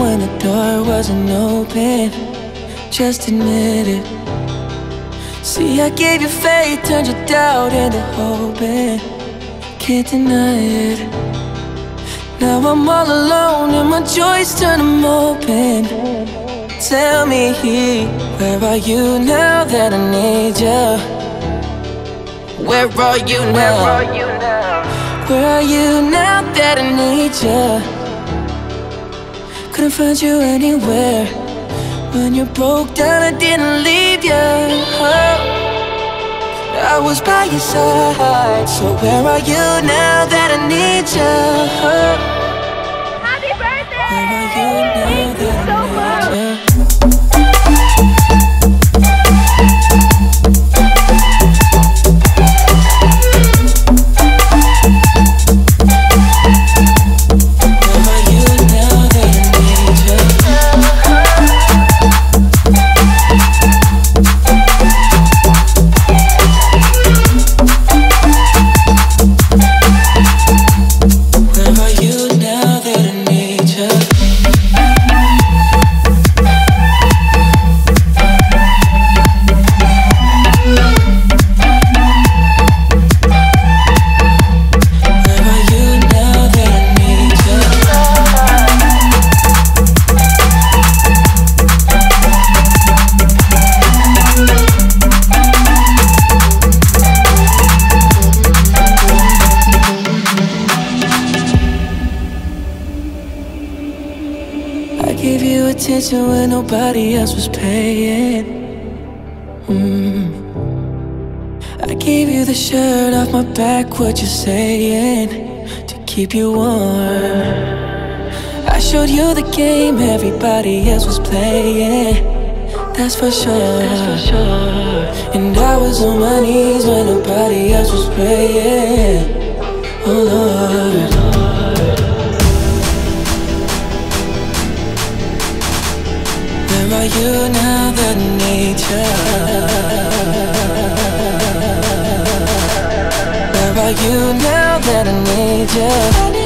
when the door wasn't open. Just admit it. See, I gave you faith, turned your doubt into hope Can't deny it Now I'm all alone and my joys turn them open Tell me, where are you now that I need you? Where are you now? Where are you now that I need you? Couldn't find you anywhere When you broke down, I didn't leave you I was by your side So where are you now that I need you? Happy birthday! Gave you attention when nobody else was paying. Mm. I gave you the shirt off my back, what you saying? To keep you warm. I showed you the game everybody else was playing. That's for sure. And I was on my knees when nobody else was praying. Oh Lord. Are you now that I need you? Where are you now that I need you?